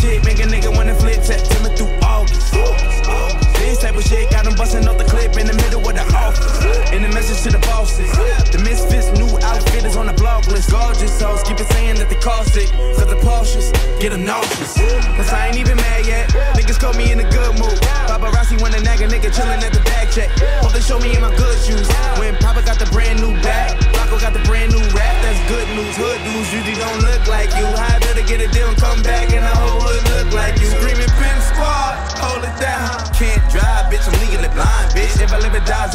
shit make a nigga wanna flip September through August. This type of shit got them busting off the clip in the middle of the office. In the message to the bosses. The misfits, new outfit is on the block list. Gorgeous hoes keep it saying that they cost it. Cause the Porsches get them nauseous. Cause I ain't even mad yet. Niggas caught me in a good mood. Paparazzi wanna nag a nigga chillin' at the back check. Hope they show me in my good shoes. When Papa got the brand new bag, Rocky got the brand new rap. That's good news. Hood dudes usually don't look like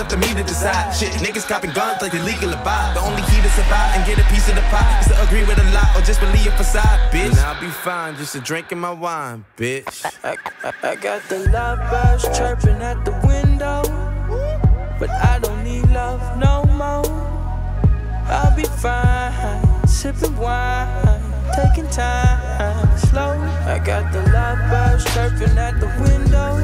up to me to decide. Shit, niggas copping guns like they legal to buy. The only key to survive and get a piece of the pie is to agree with a lot or just believe a facade, bitch. And I'll be fine, just a drink in my wine, bitch. I, I, I got the love birds chirping at the window, but I don't need love no more. I'll be fine, sipping wine, taking time slow. I got the love birds chirping at the window,